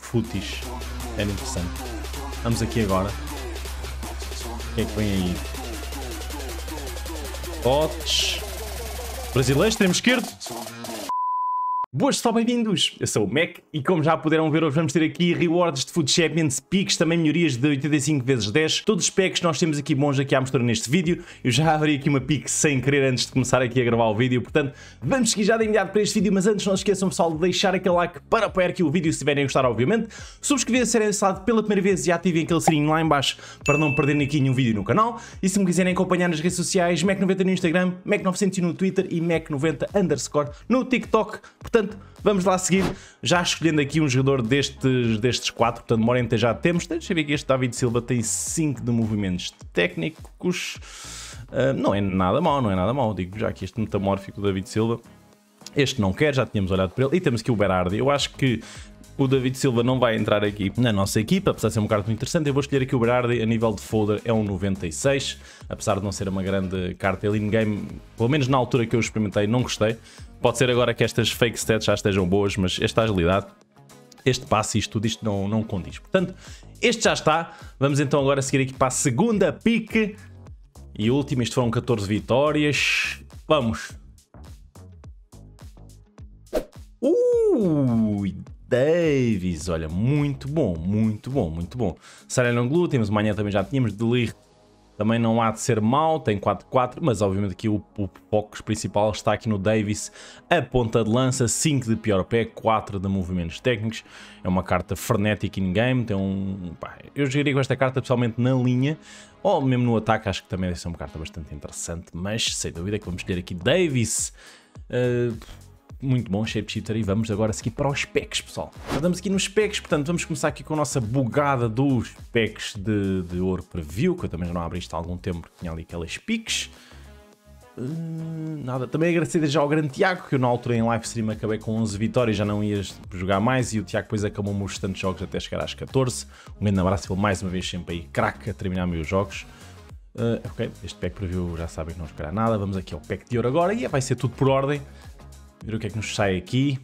footies. Era interessante. Vamos aqui agora. O que é que vem aí? Potes. Brasileiro, extremo esquerdo. Boas, só bem-vindos! Eu sou o Mac e como já puderam ver, hoje vamos ter aqui rewards de Food Champions, picks, também melhorias de 85 vezes 10. Todos os packs nós temos aqui bons aqui à mostrar neste vídeo. Eu já abri aqui uma pick sem querer antes de começar aqui a gravar o vídeo, portanto vamos seguir já de imediato para este vídeo, mas antes não se esqueçam pessoal de deixar aquele like para apoiar aqui o vídeo se tiverem a gostar, obviamente. Subscrever se serem interessado pela primeira vez e ativem aquele sininho lá em baixo para não perderem aqui nenhum vídeo no canal. E se me quiserem acompanhar nas redes sociais, Mac90 no Instagram, Mac900 no Twitter e Mac90 underscore no TikTok. Portanto, Vamos lá seguir, já escolhendo aqui um jogador destes, destes quatro, portanto, Morente já temos. Deixa eu ver que este David Silva tem 5 de movimentos técnicos. Uh, não é nada mau, não é nada mau. Digo já que este metamórfico David Silva. Este não quer, já tínhamos olhado para ele. E temos aqui o Berardi. Eu acho que o David Silva não vai entrar aqui na nossa equipa, apesar de ser um carta muito interessante. Eu vou escolher aqui o Berardi, a nível de folder é um 96, apesar de não ser uma grande carta. Ele in-game, pelo menos na altura que eu experimentei, não gostei. Pode ser agora que estas fake stats já estejam boas, mas esta agilidade, este passe isto tudo, isto não, não condiz. Portanto, este já está. Vamos então agora seguir aqui para a segunda pique. E última, isto foram 14 vitórias. Vamos. Ui, Davis, olha, muito bom, muito bom, muito bom. Sarah Glue, temos amanhã também já tínhamos, de Ligt também não há de ser mau, tem 4-4, mas obviamente aqui o, o foco principal está aqui no Davis, a ponta de lança, 5 de pior pé, 4 de movimentos técnicos, é uma carta frenética in-game, tem um... Pá, eu jogaria com esta carta pessoalmente na linha, ou mesmo no ataque, acho que também deve ser uma carta bastante interessante, mas sem dúvida que vamos escolher aqui Davis... Uh, muito bom, Shapeshifter, e vamos agora seguir para os packs, pessoal. Estamos aqui nos packs, portanto vamos começar aqui com a nossa bugada dos packs de, de ouro preview, que eu também já não abri isto há algum tempo, porque tinha ali aquelas piques. Uh, nada, também agradecer já ao grande Tiago, que eu na altura em live stream acabei com 11 vitórias, já não ia jogar mais, e o Tiago depois acabou-me os tantos jogos até chegar às 14. Um grande abraço, ele mais uma vez sempre aí, craque, a terminar meus jogos. Uh, ok, este pack preview já sabem que não esperar nada, vamos aqui ao pack de ouro agora, e vai ser tudo por ordem. Ver o que é que nos sai aqui.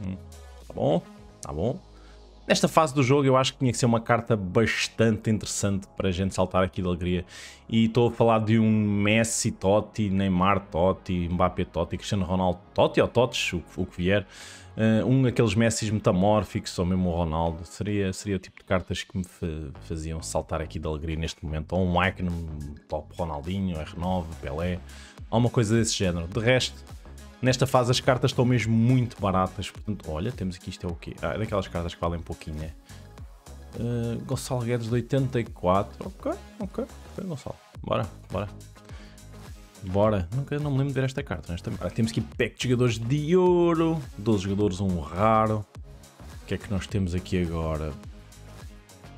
Hum, tá bom, tá bom. Nesta fase do jogo eu acho que tinha que ser uma carta bastante interessante para a gente saltar aqui de alegria. E estou a falar de um Messi Totti, Neymar Totti, Mbappé Totti, Cristiano Ronaldo Totti ou Totes, o, o que vier. Uh, um daqueles Messis metamórficos, ou mesmo o Ronaldo, seria, seria o tipo de cartas que me faziam saltar aqui de alegria neste momento. Ou um Icon, top Ronaldinho, R9, Pelé, ou uma coisa desse género. De resto, Nesta fase as cartas estão mesmo muito baratas. Portanto, olha, temos aqui isto é o quê? Ah, é daquelas cartas que valem pouquinho, é? Uh, Gonçalo Guedes de 84. Ok, ok, ok, Gonçalo. Bora, bora. Bora. Nunca não me lembro de ver esta carta. Nesta... Ah, temos aqui pack de jogadores de ouro. 12 jogadores, um raro. O que é que nós temos aqui agora?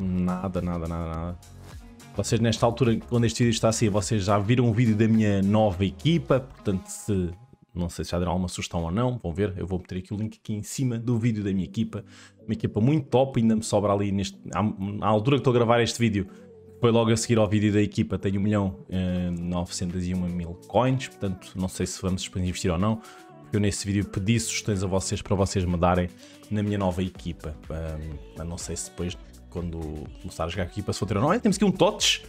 Nada, nada, nada, nada. Vocês nesta altura, quando este vídeo está assim, vocês já viram o vídeo da minha nova equipa. Portanto, se não sei se já deram alguma sugestão ou não, vão ver. Eu vou meter aqui o link aqui em cima do vídeo da minha equipa. Uma equipa muito top, ainda me sobra ali neste. À, altura que estou a gravar este vídeo, foi logo a seguir ao vídeo da equipa, tenho 1 milhão e 901 mil coins. Portanto, não sei se vamos investir ou não. Eu nesse vídeo pedi sugestões a vocês para vocês me darem na minha nova equipa. Um, não sei se depois, quando começar a jogar a equipa, se vou ter ou não. É, temos aqui um Tots.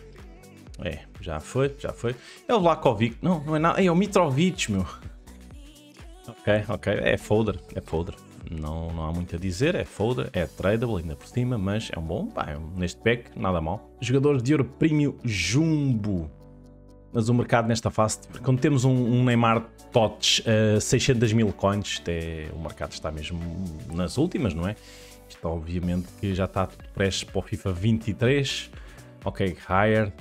É, já foi, já foi. É o Vlakovic. Não, não é nada. É o Mitrovic, meu. Ok, ok. É folder, é folder. Não, não há muito a dizer, é folder, é tradable ainda por cima, mas é um bom, pá, é neste pack, nada mal. Jogador de ouro premium Jumbo. Mas o mercado nesta fase, quando temos um, um Neymar Tots a uh, 600 mil coins, é, o mercado está mesmo nas últimas, não é? Isto obviamente que já está prestes para o FIFA 23. Ok, higher.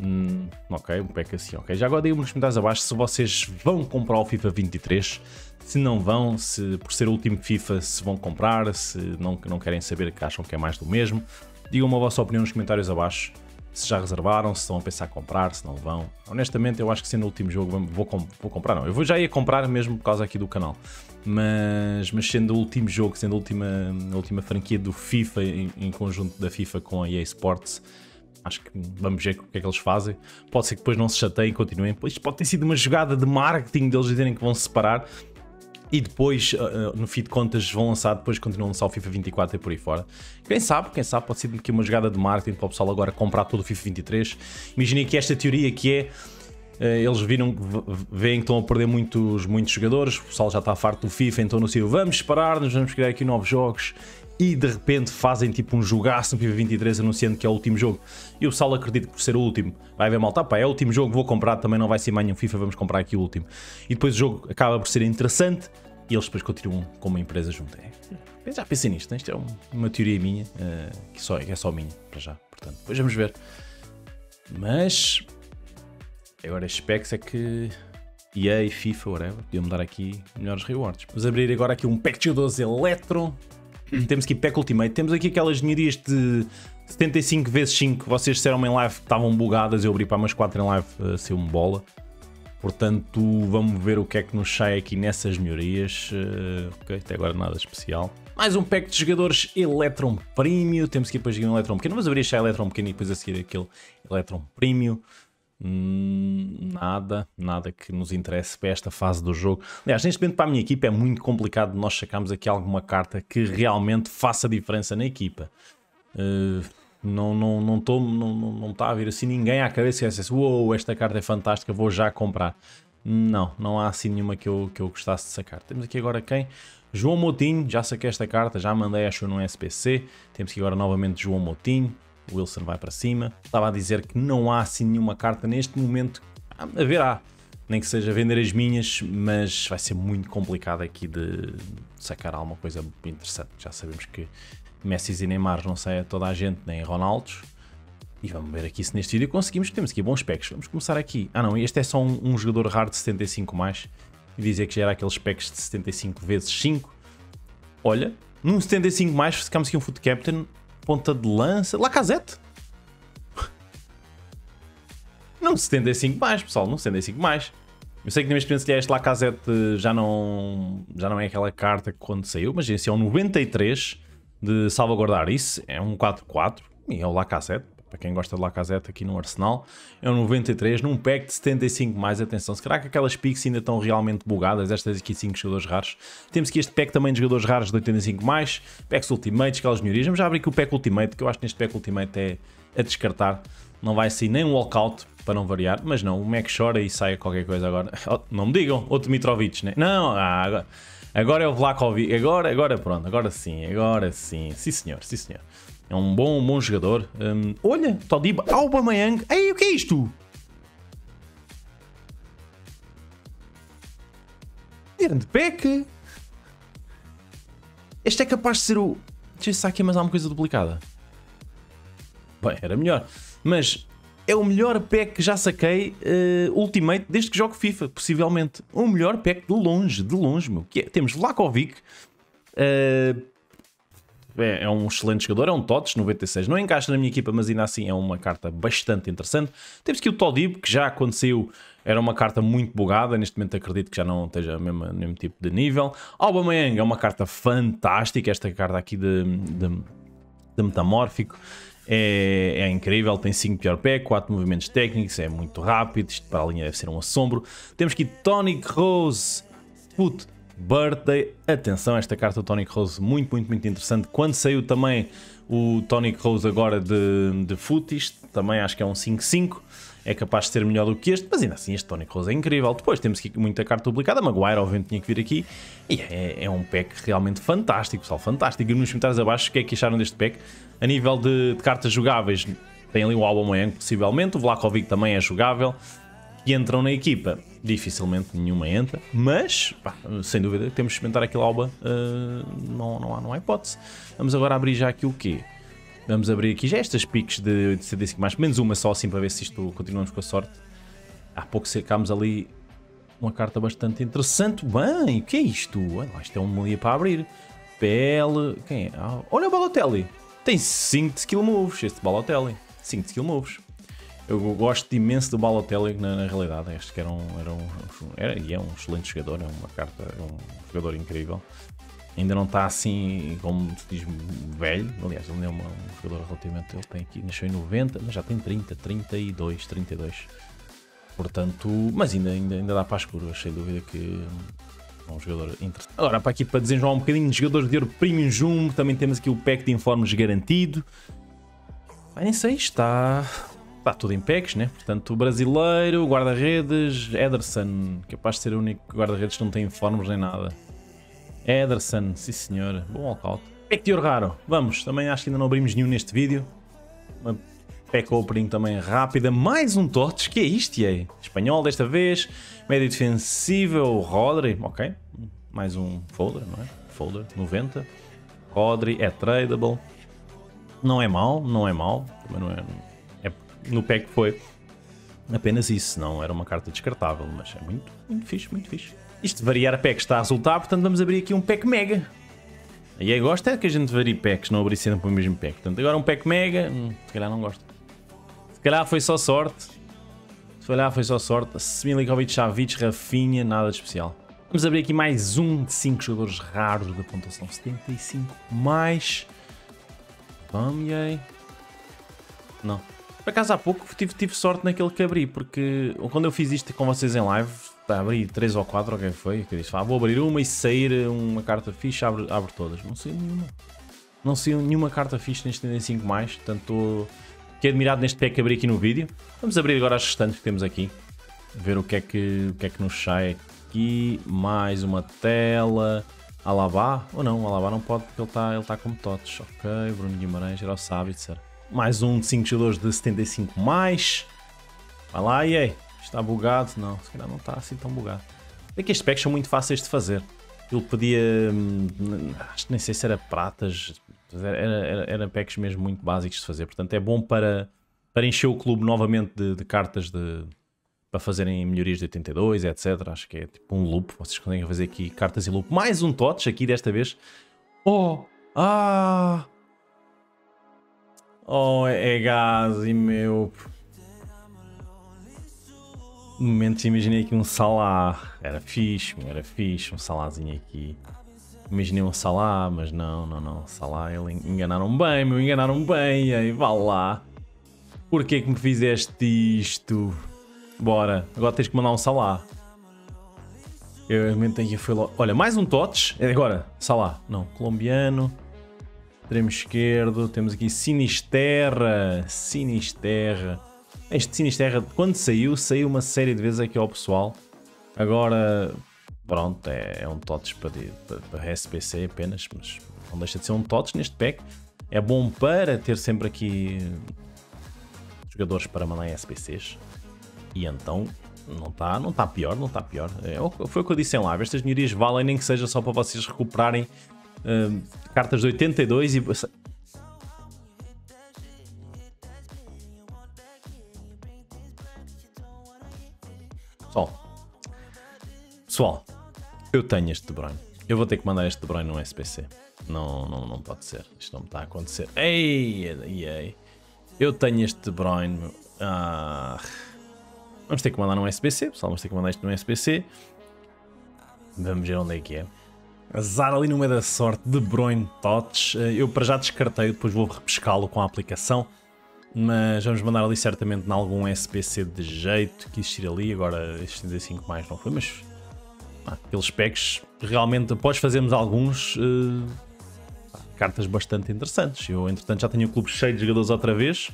Hum, ok, um pack assim, ok. Já agora dei-me nos comentários abaixo se vocês vão comprar o FIFA 23 se não vão, se por ser o último FIFA se vão comprar, se não, não querem saber que acham que é mais do mesmo. Digam-me a vossa opinião nos comentários abaixo. Se já reservaram, se estão a pensar comprar, se não vão. Honestamente, eu acho que sendo o último jogo vou, vou comprar. Não, eu vou, já ia comprar mesmo por causa aqui do canal. Mas, mas sendo o último jogo, sendo a última, a última franquia do FIFA em, em conjunto da FIFA com a EA Sports, acho que vamos ver o que é que eles fazem. Pode ser que depois não se chateiem e continuem. Isto pode ter sido uma jogada de marketing deles dizerem que vão se separar E depois, uh, no fim de contas, vão lançar, depois continuam a lançar o FIFA 24 e por aí fora. Quem sabe, quem sabe, pode ser aqui uma jogada de marketing para o pessoal agora comprar todo o FIFA 23. Imaginem que esta teoria que é eles viram, veem que estão a perder muitos, muitos jogadores, o pessoal já está farto do FIFA, então no CEO vamos separar-nos, vamos criar aqui novos jogos e de repente fazem tipo um jogaço no FIFA 23 anunciando que é o último jogo. E o pessoal acredita que por ser o último vai haver malta, pá, é o último jogo, vou comprar, também não vai ser mais nenhum FIFA, vamos comprar aqui o último. E depois o jogo acaba por ser interessante e eles depois continuam com uma empresa junto. É, já pensei nisto, né? isto é uma teoria minha, uh, que, só, que é só minha, para já. Portanto, depois vamos ver. Mas agora as specs é que EA, FIFA, whatever, podiam dar aqui melhores rewards. Vamos abrir agora aqui um pack de 12 Electro temos aqui Pack Ultimate, temos aqui aquelas dinheirinhas de 75 vezes 5 vocês disseram em live que estavam bugadas, eu abri para umas 4 em live a ser um bola. Portanto, vamos ver o que é que nos sai aqui nessas melhorias. Uh, ok, até agora nada especial. Mais um pack de jogadores Electron Premium. Temos aqui depois um Electron pequeno. Vamos abrir já Electron pequeno e depois a seguir aquele Electron Premium. Hum, nada, nada que nos interesse para esta fase do jogo. Aliás, neste momento para a minha equipa é muito complicado nós sacarmos aqui alguma carta que realmente faça diferença na equipa. Uh, não, não, não, tô, não, não, está a vir assim ninguém à cabeça e assim, uou, esta carta é fantástica, vou já comprar. Não, não há assim nenhuma que eu, que eu gostasse de sacar. Temos aqui agora quem? João Moutinho, já saquei esta carta, já mandei acho no SPC. Temos aqui agora novamente João Moutinho. O Wilson vai para cima. Estava a dizer que não há assim nenhuma carta neste momento. A ver, há. Nem que seja vender as minhas, mas vai ser muito complicado aqui de sacar alguma coisa interessante. Já sabemos que Messi e Neymar não sai a toda a gente, nem Ronaldos. E vamos ver aqui se neste vídeo conseguimos. Temos aqui bons specs. Vamos começar aqui. Ah não, este é só um, um jogador raro de 75 mais. E dizer que já era aqueles specs de 75 vezes 5. Olha, num 75 mais ficamos aqui um Foot Captain ponta de lança. Lacazette. Não 75 mais, pessoal, não 75 mais. Eu sei que neste momento, se este Lacazette já não, já não é aquela carta que quando saiu, mas esse é um 93 de salvaguardar isso. É um 4-4 e é o Lacazette. Para quem gosta de Lacazette aqui no Arsenal, é um 93 num pack de 75 mais, atenção, será que aquelas picks ainda estão realmente bugadas, estas aqui 5 jogadores raros, temos aqui este pack também de jogadores raros de 85 mais, packs Ultimate, aquelas melhorias, vamos já abrir aqui o pack Ultimate, que eu acho que neste pack Ultimate é a descartar, não vai sair nem um walkout, para não variar, mas não, o Mac chora e sai qualquer coisa agora, oh, não me digam, outro Mitrovic, né? Não, ah, agora é o Vlakovic, agora, agora pronto, agora sim, agora sim, sim senhor, sim senhor. É um bom, um bom jogador. Um, olha, Todiba, Aubameyang. Ei, o que é isto? Grande Peck. Este é capaz de ser o... Deixa eu ver se aqui mais alguma coisa duplicada. Bem, era melhor. Mas é o melhor pack que já saquei uh, Ultimate desde que jogo FIFA, possivelmente. O melhor pack de longe, de longe, meu. Que é, temos Vlakovic, uh, é, é, um excelente jogador, é um TOTS 96. Não encaixa na minha equipa, mas ainda assim é uma carta bastante interessante. Temos aqui o Todib, que já aconteceu, era uma carta muito bugada. Neste momento acredito que já não esteja no mesmo, mesmo tipo de nível. Aubameyang é uma carta fantástica. Esta carta aqui de, de, de metamórfico. É, é, incrível, tem 5 pior pé, 4 movimentos técnicos, é muito rápido, isto para a linha deve ser um assombro. Temos aqui Tonic Rose, Foot Birthday. Atenção, esta carta do Tonic Rose muito, muito, muito interessante. Quando saiu também o Tonic Rose agora de, de Footies, também acho que é um 5-5. É capaz de ser melhor do que este, mas ainda assim este Tonic Rose é incrível. Depois temos aqui muita carta publicada. Maguire, obviamente, tinha que vir aqui. E é, é um pack realmente fantástico, pessoal. Fantástico. E nos comentários abaixo, o que é que acharam deste pack? A nível de, de cartas jogáveis, tem ali o Aubameyang, possivelmente. O Vlakovic também é jogável. E entram na equipa dificilmente nenhuma entra, mas pá, sem dúvida temos que experimentar aquele Alba, uh, não, não, há, não há hipótese. Vamos agora abrir já aqui o quê? Vamos abrir aqui já estas piques de, de CD5 mais, menos uma só assim para ver se isto continuamos com a sorte. Há pouco secámos ali uma carta bastante interessante. Bem, o que é isto? Isto é um melia para abrir. PL, quem é? Ah, olha o Balotelli. Tem 5 de skill moves este Balotelli. 5 de skill moves. Eu gosto imenso do Balotelli na, na realidade. Acho que era um, era um. Era, e é um excelente jogador, é uma carta, é um jogador incrível. Ainda não está assim, como se diz, velho. Aliás, ele é um jogador relativamente. Ele tem aqui, nasceu em 90, mas já tem 30, 32, 32. Portanto, mas ainda, ainda, ainda dá para as curvas, sem dúvida que um jogador interessante. Agora, para aqui para desenjoar um bocadinho de jogadores de ouro Premium Jumbo, também temos aqui o pack de informes garantido. Nem sei, está, está tudo em packs, né? Portanto, brasileiro, guarda-redes, Ederson, capaz de ser o único guarda-redes que não tem informes nem nada. Ederson, sim senhor, bom walkout. Pack raro, vamos, também acho que ainda não abrimos nenhum neste vídeo. Uma pack opening também rápida, mais um Tots, que é isto, aí? Espanhol desta vez, médio defensivo, Rodri, ok, mais um folder, não é? Folder, 90. Rodri é tradable. Não é mau, não é mau. Também não é, é, no pack foi apenas isso, não era uma carta descartável, mas é muito, muito fixe, muito fixe. Isto variar pack está a resultar, portanto vamos abrir aqui um pack mega. E aí gosta é que a gente varie packs, não abrir sempre o mesmo pack. Portanto, agora um pack mega, hum, se calhar não gosto. Se calhar foi só sorte. Se calhar foi só sorte. Smilikovic, Savic, Rafinha, nada de especial. Vamos abrir aqui mais um de 5 jogadores raros da pontuação 75 mais. Vamos, aí? Não. Por acaso há pouco tive, tive sorte naquele que abri, porque quando eu fiz isto com vocês em live, tá, abri 3 ou 4, o que foi, que disse, ah, vou abrir uma e sair uma carta fixe, abre, abre todas. Não sei nenhuma. Não sei nenhuma carta fixe neste 75 mais, portanto fiquei admirado neste pack que abri aqui no vídeo. Vamos abrir agora as restantes que temos aqui, ver o que é que, o que, é que nos sai aqui, mais uma tela, Alabá, ou não, Alabá não pode porque ele está ele tá como Tots, ok, Bruno Guimarães, era o Sabitzer. Mais um de 5 jogadores de 75 mais, vai lá e aí, está bugado, não, se calhar não está assim tão bugado. É que estes packs são muito fáceis de fazer, ele podia, hum, acho que nem sei se era pratas, era, era, era packs mesmo muito básicos de fazer, portanto é bom para, para encher o clube novamente de, de cartas de para fazerem melhorias de 82, etc. Acho que é tipo um loop. Vocês conseguem fazer aqui cartas e loop. Mais um TOTS aqui desta vez. Oh! Ah! Oh, é gás e meu. Momentos imaginei aqui um Salah. Era fixe, era fixe. Um Salahzinho aqui. Imaginei um Salah, mas não, não, não. Salah, ele enganaram bem, meu. Enganaram bem. E aí, vá lá. Porquê que me fizeste isto? Bora. Agora tens que mandar um Salah. Eu realmente foi logo. Olha, mais um Tots. É agora, Salah. Não, colombiano. Extremo esquerdo. Temos aqui Sinisterra. Sinisterra. Este Sinisterra, quando saiu, saiu uma série de vezes aqui ao pessoal. Agora, pronto, é, é um TOTS para, para, para SPC apenas, mas não deixa de ser um TOTS neste pack. É bom para ter sempre aqui jogadores para mandar SPCs. E então não está não tá pior, não está pior. É, foi o que eu disse em live. Estas melhorias valem nem que seja só para vocês recuperarem cartas de 82 e. Pessoal, pessoal, eu tenho este De Bruyne. Eu vou ter que mandar este De Bruyne no SPC. Não, não, não pode ser. Isto não me está a acontecer. Ei, ei, ei. Eu tenho este De Bruyne. Ah. Vamos ter que mandar num SBC, pessoal, vamos ter que mandar isto num SBC. Vamos ver onde é que é. Azar ali no meio da sorte de Bruyne Tots. Eh, eu para já descartei, depois vou repescá-lo com a aplicação. Mas vamos mandar ali certamente em algum SPC de jeito que existir ali. Agora estes 35 mais não foi, mas ah, aqueles packs realmente após fazermos alguns uh, cartas bastante interessantes. Eu entretanto já tenho o clube cheio de jogadores outra vez.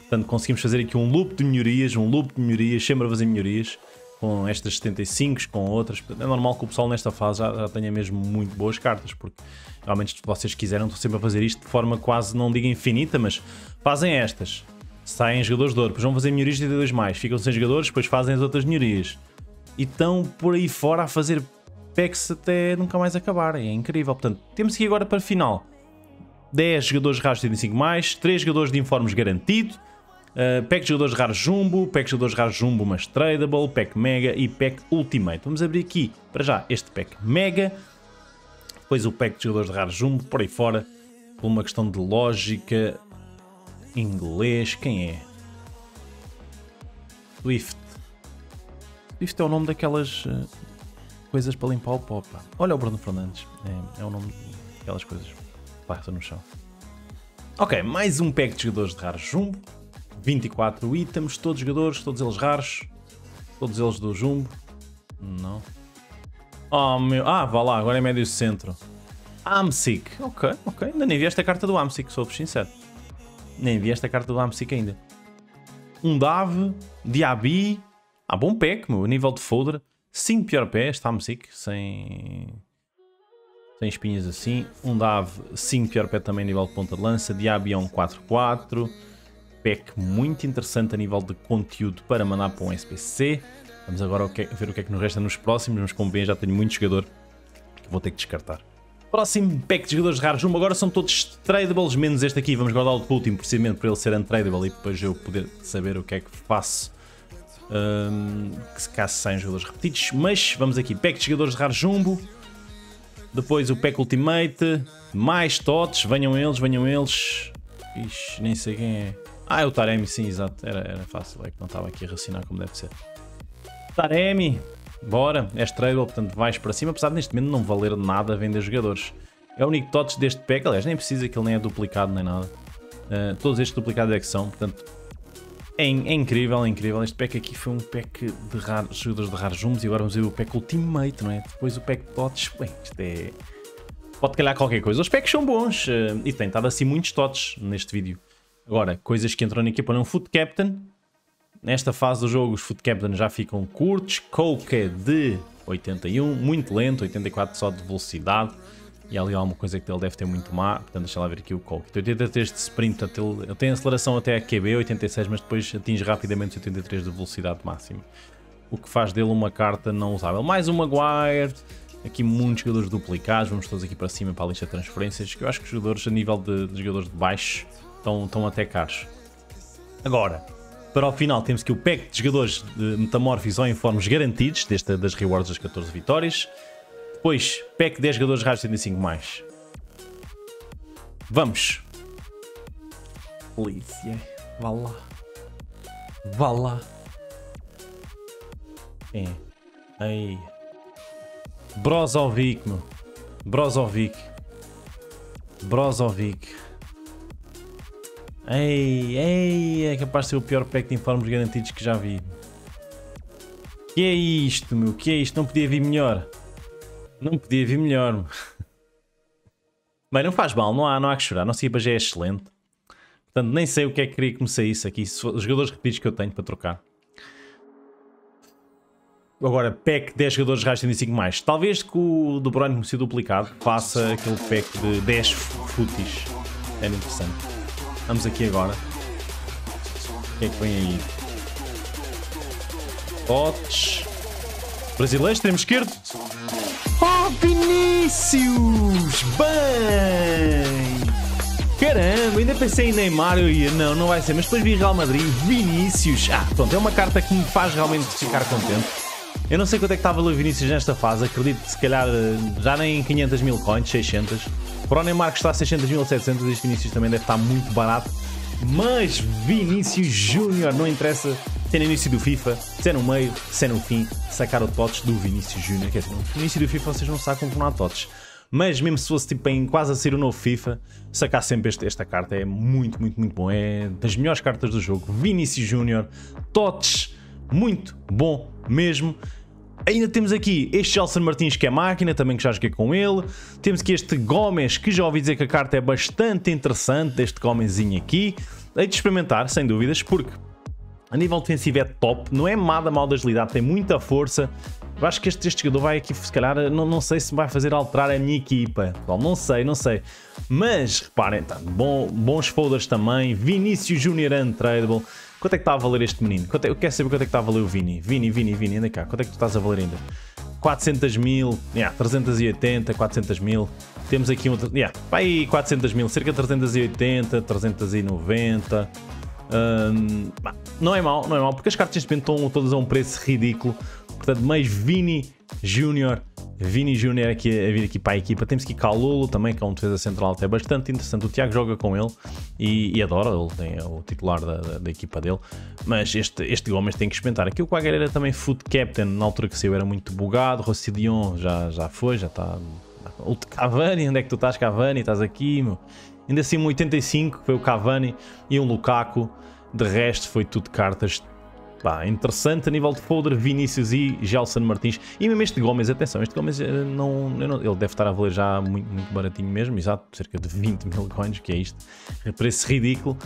Portanto, conseguimos fazer aqui um loop de melhorias, um loop de melhorias, sempre a fazer melhorias com estas 75, com outras. É normal que o pessoal nesta fase já, já tenha mesmo muito boas cartas, porque realmente se vocês quiserem, estou sempre a fazer isto de forma quase, não digo infinita, mas fazem estas. Saem jogadores de ouro, depois vão fazer melhorias de 2 mais, ficam sem jogadores, depois fazem as outras melhorias. E estão por aí fora a fazer packs até nunca mais acabarem. É incrível. Portanto, temos aqui agora para final 10 jogadores raros de 75 mais, 3 jogadores de informes garantido, Uh, pack de jogadores raros Jumbo, pack de jogadores raros Jumbo mas tradable, pack Mega e pack Ultimate. Vamos abrir aqui, para já, este pack Mega, depois o pack de jogadores raros Jumbo, por aí fora, por uma questão de lógica, inglês, quem é? Swift. Swift é o nome daquelas uh, coisas para limpar o pó. Pá. Olha o Bruno Fernandes, é, é o nome daquelas coisas. Passa no chão. Ok, mais um pack de jogadores de raros Jumbo. 24 itens, todos jogadores, todos eles raros, todos eles do Jumbo. Não. Oh, meu. Ah, vá lá, agora é médio centro. Amsic. Ok, ok. Ainda nem vi esta carta do Amsic, sou sincero. Nem vi esta carta do Amsic ainda. Um Dave, Diaby. Ah, bom pack, meu. nível de folder. 5 pior pé, este Amsic, sem... Sem espinhas assim. Um Dave, 5 pior pé também nível de ponta de lança. Diaby é um 4-4. Pack muito interessante a nível de conteúdo para mandar para um SPC. Vamos agora ver o que é que nos resta nos próximos, mas como bem já tenho muito jogador que vou ter que descartar. Próximo pack de jogadores raros Jumbo agora são todos tradables, menos este aqui. Vamos guardá-lo para o último, precisamente por ele ser untradable e depois eu poder saber o que é que faço. Um, que caso saiam jogadores repetidos. Mas vamos aqui, pack de jogadores raros Jumbo. Depois o pack Ultimate. Mais TOTS, venham eles, venham eles. Ixi, nem sei quem é. Ah, é o Taremi, sim, exato. Era, era fácil, é que não estava aqui a racinar como deve ser. Taremi, bora, és tradable, portanto vais para cima, apesar de neste momento não valer nada vender jogadores. É o único TOTS deste pack, aliás, nem precisa que ele nem é duplicado nem nada. Uh, todos estes duplicados é que são, portanto é, é, incrível, é incrível. Este pack aqui foi um pack de raros, jogadores de raros jumos e agora vamos ver o pack Ultimate, não é? Depois o pack TOTS, bem, isto é... Pode calhar qualquer coisa. Os packs são bons uh, e tem estado assim muitos TOTS neste vídeo. Agora, coisas que entram na equipa, não Foot Captain, Nesta fase do jogo os Foot Captain já ficam curtos, Coke de 81, muito lento, 84 só de velocidade. E ali há alguma coisa que ele deve ter muito má, portanto deixa lá ver aqui o Coke. 83 de sprint, portanto, ele, tem aceleração até a QB, 86, mas depois atinge rapidamente 83 de velocidade máxima. O que faz dele uma carta não usável. Mais um Maguire, aqui muitos jogadores duplicados, vamos todos aqui para cima para a lista de transferências, que eu acho que os jogadores a nível de, de jogadores de baixo estão, estão até caros. Agora, para o final temos aqui o pack de jogadores de metamórficos ou informes garantidos, desta, das rewards das 14 vitórias. Depois, pack de 10 jogadores raros 75 mais. Vamos! Polícia, vá lá. Vá lá. É. Aí. Brozovic, meu. Brozovic. Brozovic. Ei, ei, é capaz de ser o pior pack de informes garantidos que já vi. Que é isto, meu? Que é isto? Não podia vir melhor. Não podia vir melhor. Bem, não faz mal, não há, não há que chorar. Nossa equipa já é excelente. Portanto, nem sei o que é que queria que me saísse aqui. Os jogadores repetidos que eu tenho para trocar. Agora, pack 10 jogadores raios 35 mais. Talvez que o do Bruyne me sido duplicado faça aquele pack de 10 footies. Era interessante. Vamos aqui agora. O que é que vem aí? Potes. Brasileiro, extremo esquerdo. Oh, Vinícius! Bem! Caramba, ainda pensei em Neymar, eu ia, não, não vai ser, mas depois vi Real Madrid, Vinícius. Ah, pronto, é uma carta que me faz realmente ficar contente. Eu não sei quanto é que estava o Vinícius nesta fase, acredito que se calhar já nem 500 mil coins, 600. Para o Neymar que está a 600 mil, 700, este Vinícius também deve estar muito barato. Mas Vinícius Júnior, não interessa se é no início do FIFA, se é no meio, se é no fim, sacar o TOTS do Vinícius Júnior. Quer dizer, no início do FIFA vocês não sacam não há TOTS. Mas mesmo se fosse tipo em quase a ser o novo FIFA, sacar sempre este, esta carta é muito, muito, muito bom. É das melhores cartas do jogo. Vinícius Júnior, TOTS, muito bom mesmo. Ainda temos aqui este Gelson Martins que é máquina, também que já joguei com ele. Temos aqui este Gomes, que já ouvi dizer que a carta é bastante interessante, este Gomezinho aqui. Hei de experimentar, sem dúvidas, porque a nível defensivo é top, não é nada mal da agilidade, tem muita força. Eu acho que este, este jogador vai aqui, se calhar, não, não sei se vai fazer alterar a minha equipa. Não sei, não sei. Mas, reparem, tá, bom, bons folders também. Vinícius Júnior Untradable. Quanto é que está a valer este menino? Quanto é, eu quero saber quanto é que está a valer o Vini. Vini, Vini, Vini, anda cá. Quanto é que tu estás a valer ainda? 400 mil, yeah, 380, 400 mil. Temos aqui um. Yeah, aí 400 mil, cerca de 380, 390. Um, não é mal, não é mal, porque as cartas momento estão todas a um preço ridículo. Portanto, mais Vini Júnior Vini Júnior aqui a vir aqui para a equipa. Temos aqui Calulo também, que é um defesa central até bastante interessante. O Tiago joga com ele e, e adora, ele é o titular da, da, da, equipa dele. Mas este, este Gomes tem que experimentar. Aqui o Quagger era também foot captain, na altura que saiu era muito bugado. Rossidion já, já foi, já está. O Cavani, onde é que tu estás, Cavani? Estás aqui, meu. Ainda assim, um 85 foi o Cavani e um Lukaku. De resto, foi tudo cartas pá, interessante a nível de folder, Vinícius e Gelson Martins. E mesmo este Gomes, atenção, este Gomes eh, não, não, ele deve estar a valer já muito, muito baratinho mesmo, exato, cerca de 20 mil coins, que é isto, é preço ridículo.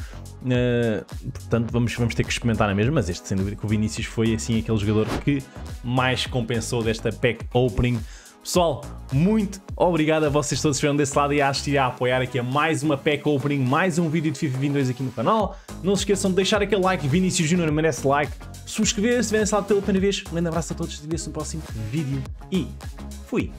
Uh, portanto, vamos, vamos ter que experimentar na mesma, mas este sem dúvida que o Vinícius foi assim aquele jogador que mais compensou desta pack opening. Pessoal, muito obrigado a vocês todos que estiveram desse lado e a assistir a apoiar aqui a mais uma pack opening, mais um vídeo de FIFA 22 aqui no canal. Não se esqueçam de deixar aquele like, Vinícius Júnior merece like, subscrever se estiverem desse lado pela primeira vez. Um grande abraço a todos e vemos no próximo vídeo e fui!